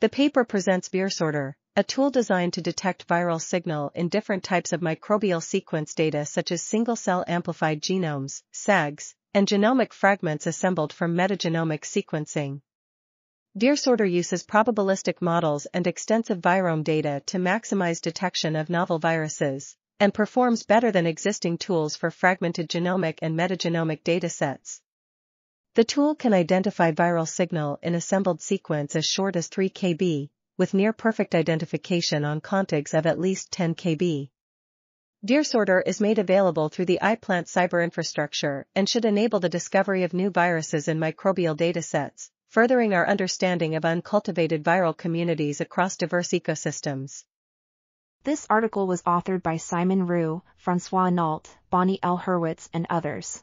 The paper presents VirSorter, a tool designed to detect viral signal in different types of microbial sequence data such as single-cell amplified genomes, SAGs, and genomic fragments assembled from metagenomic sequencing. VirSorter uses probabilistic models and extensive virome data to maximize detection of novel viruses, and performs better than existing tools for fragmented genomic and metagenomic datasets. The tool can identify viral signal in assembled sequence as short as 3 kb, with near-perfect identification on contigs of at least 10 kb. VirSorter is made available through the iPlant cyber infrastructure and should enable the discovery of new viruses in microbial datasets, furthering our understanding of uncultivated viral communities across diverse ecosystems. This article was authored by Simon Roux, Francois Enault, Bonnie L. Hurwitz, and others.